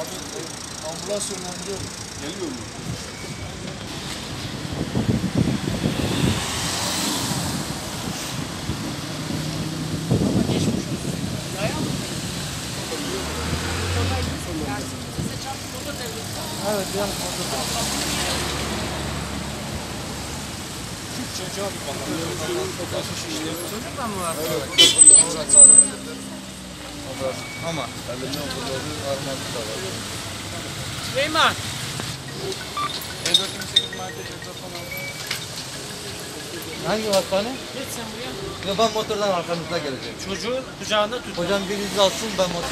Abi e, ambulans yönlendiriyor. Geliyor mu? Evet yani Çek abi bana. Kafası şişti. Çocukla mı var? Evet, abi. Haber. Ama. Elinde okuladı, arması da var. Süleyman. E428 market etrafına aldı. Hangi hastane? Geç sen buraya. Yo, ben motordan arkanızda geleceğim. Çocuğu kucağında tut. Hocam biriniz alsın ben motor.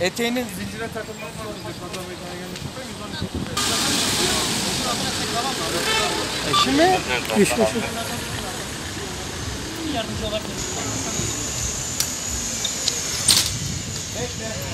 Eteğinin zincire takılmak zorunda pazar meydana gelmesi. E şimdi güçlü şu. Yardımcı olabilir. Bekle.